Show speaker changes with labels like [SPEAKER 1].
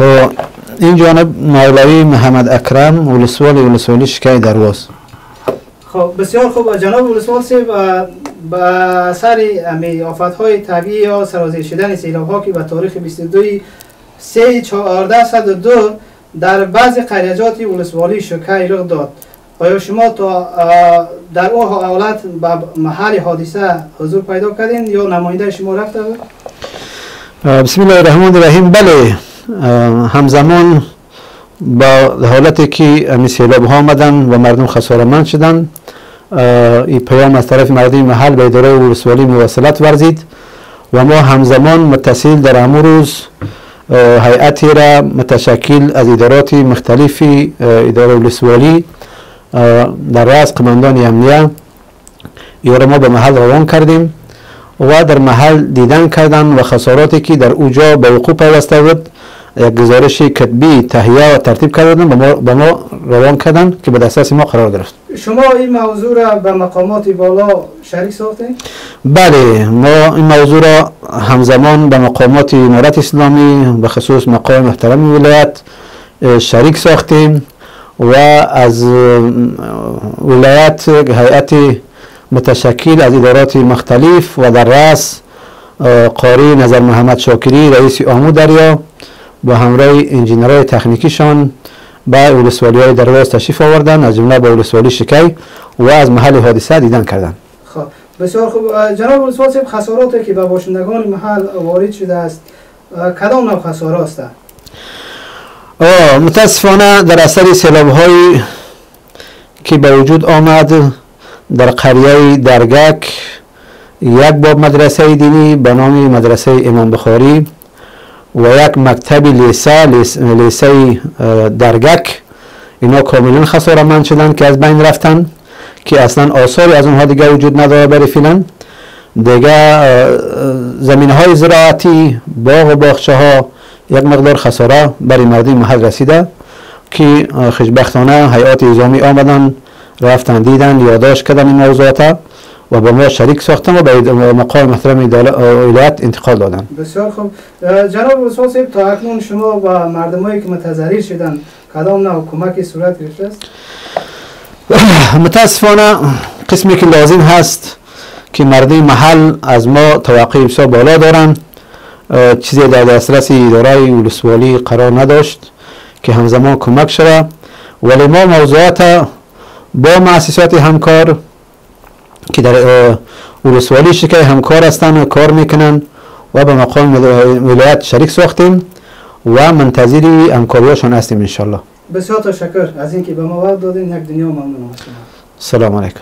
[SPEAKER 1] خب این جانب مولوی محمد اکرم ولسوال ولسوالی شکای درواز.
[SPEAKER 2] خب بسیار خوب. جناب ولسوال صاحب با اثر امی آفت های طبیعی یا سرازیر شدن سیلاب ها که به تاریخ 22 3 1402 در بعض قریجات ولسوالی شکای رخ داد. آیا شما تا در او حالت به محل حادثه حضور پیدا کردین یا نماینده شما رفته بود؟
[SPEAKER 1] بسم الله الرحمن الرحیم. بله. همزمان با حالتی که امی سیلاب ها آمدن و مردم خسارمند شدن این پیام از طرف مردم محل به اداره ولسوالی مواصلت ورزید و ما همزمان متصل در امو روز هیئتی را متشکل از ادارات مختلفی اداره ولسوالی در رأس قماندان امنیه یا ما به محل روان کردیم و در محل دیدن کردن و خساراتی که در اوجا به وقوع پیوسته بود یک گزارش کتبی تهیه و ترتیب کردن به ما روان کردن که به دسترس ما قرار گرفت
[SPEAKER 2] شما این موضوع را به مقامات بالا شریک ساختین؟
[SPEAKER 1] بله ما این موضوع را همزمان به مقامات امارت اسلامی به خصوص مقام محترم ولایت شریک ساختیم و از ولایت هیئت متشکل از ادارات مختلف و در رأس قاری نظر محمد شاکری رئیس آمو دریا با همراه انجینرهای تکنیکیشان به ولسوالی های درواز تشریف آوردن از جمله به ولسوالی شکی و از محل حادثه دیدن کردن.
[SPEAKER 2] خب بسیار خوب. جناب ولسوال صاحب خساراتی که به باشندگان محل وارد شده است کدام نوع خسارات است
[SPEAKER 1] متاسفانه در اثر سیلاب های که به وجود آمد در قریه درگک یک باب مدرسه دینی به نام مدرسه امام بخاری و یک مکتب لیسه لیسه درگک اینا کاملا خسارمند شدن که از بین رفتن که اصلا آثاری از اونها دیگه وجود نداره برای فیلن دیگه زمین های زراعتی باغ و باغچه ها یک مقدار خساره برای مردم محل رسیده که خوشبختانه هیئات نظامی آمدن رفتن دیدن یادداشت کردن این موضوعات. و با ما شریک ساختن و به مقام محترم ولایت انتقال دادن.
[SPEAKER 2] بسیار خوب. جناب رسول صاحب تا اکنون شما با مردمایی که متضرر شدن کدام نوع کمکی صورت گرفته است؟
[SPEAKER 1] متاسفانه قسمی که لازم هست که مردم محل از ما توقع بسیار بالا دارن. چیزی در دسترس اداره ولسوالی قرار نداشت که همزمان کمک شده ولی ما موضوعات با مؤسسات همکار که در ولسوالی شکل همکار هستند و کار می‌کنن و به مقام ولایت شریک ساختیم و منتظری همکاریاشان هستیم انشالله
[SPEAKER 2] بسیار تشکر از اینکه به ما وقت دادین. یک دنیا ممنون
[SPEAKER 1] سلام علیکم.